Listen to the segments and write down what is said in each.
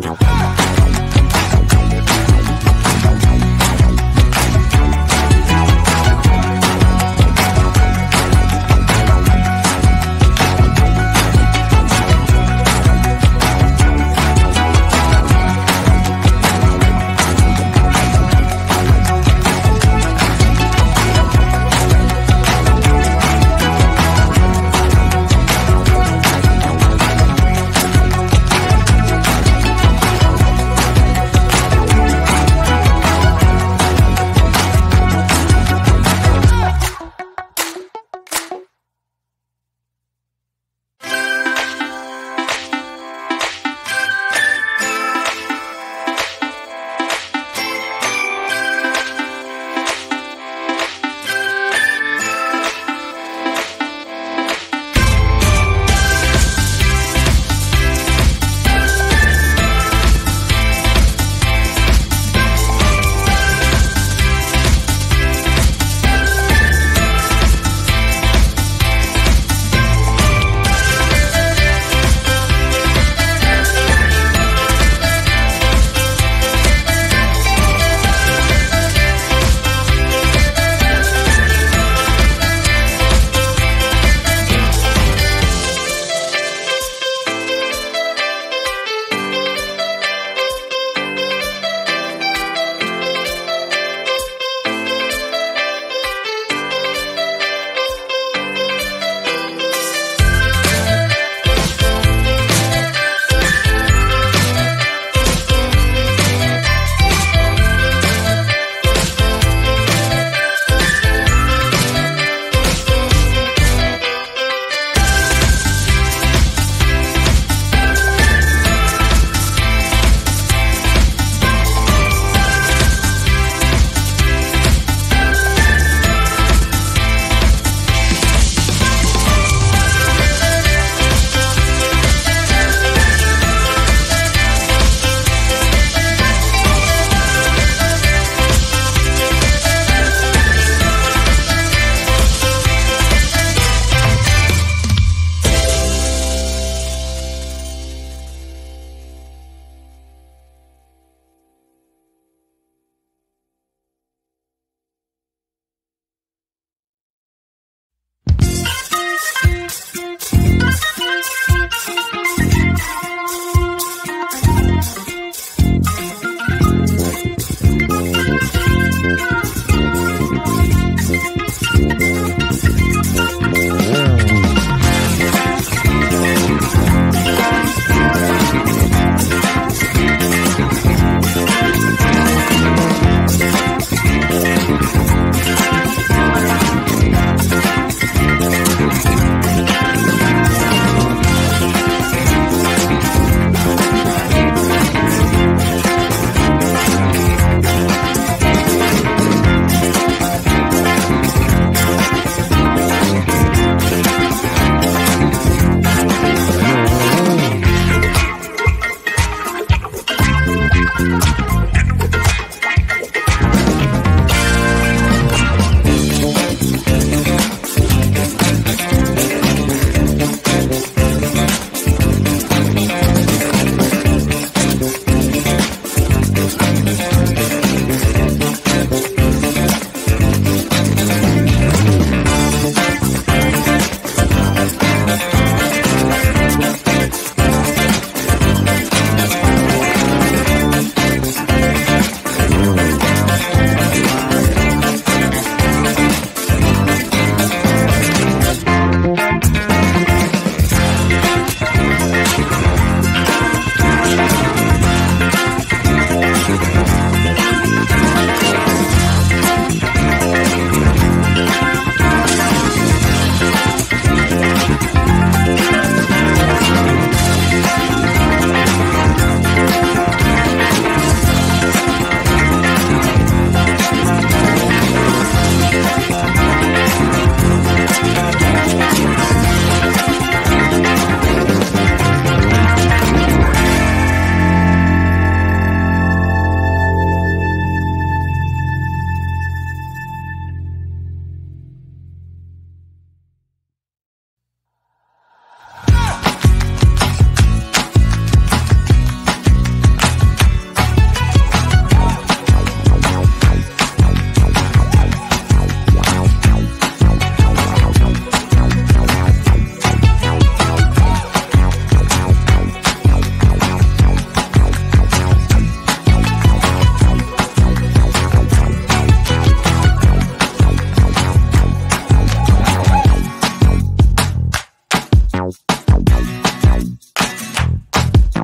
no, no, no.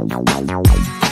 não, não, não, não.